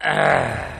唉。